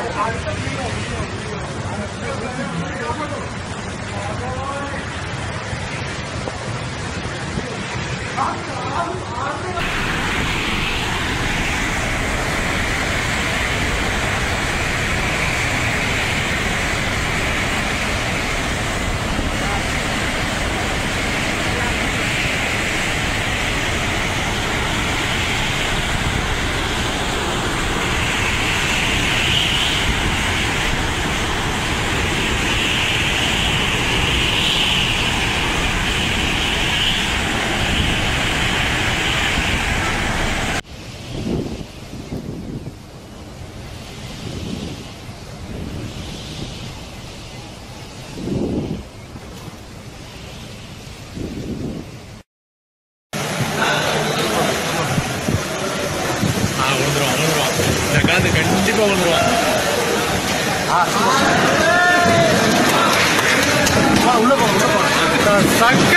아, 아, 아, 아. உள்ள போங்க உள்ள போங்க சக்க